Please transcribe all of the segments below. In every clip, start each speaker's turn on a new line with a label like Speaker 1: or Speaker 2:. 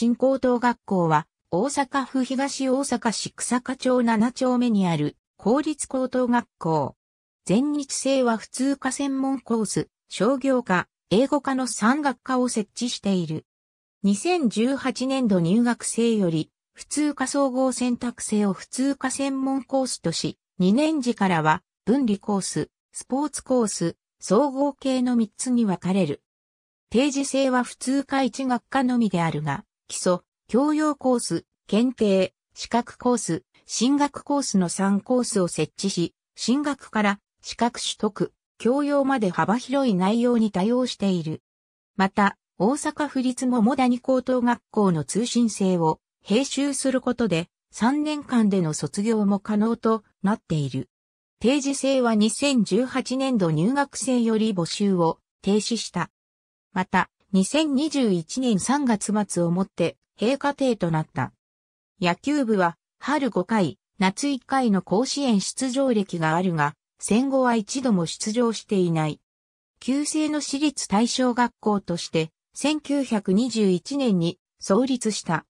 Speaker 1: 進高等学校は、大阪府東大阪市草加町7丁目にある公立高等学校。全日制は普通科専門コース、商業科、英語科の3学科を設置している。2018年度入学生より、普通科総合選択制を普通科専門コースとし、2年時からは、分離コース、スポーツコース、総合系の3つに分かれる。定時制は普通科1学科のみであるが、基礎、教養コース、検定、資格コース、進学コースの3コースを設置し、進学から資格取得、教養まで幅広い内容に対応している。また、大阪府立桃谷高等学校の通信制を併習することで3年間での卒業も可能となっている。定時制は2018年度入学生より募集を停止した。また、2021年3月末をもって閉課程となった。野球部は春5回、夏1回の甲子園出場歴があるが、戦後は一度も出場していない。旧制の私立対象学校として、1921年に創立した。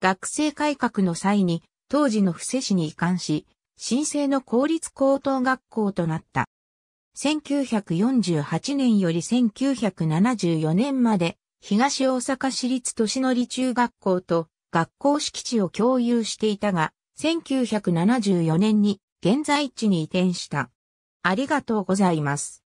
Speaker 1: 学生改革の際に、当時の布施市に移管し、新制の公立高等学校となった。1948年より1974年まで、東大阪市立都市乗り中学校と学校敷地を共有していたが、1974年に現在地に移転した。ありがとうございます。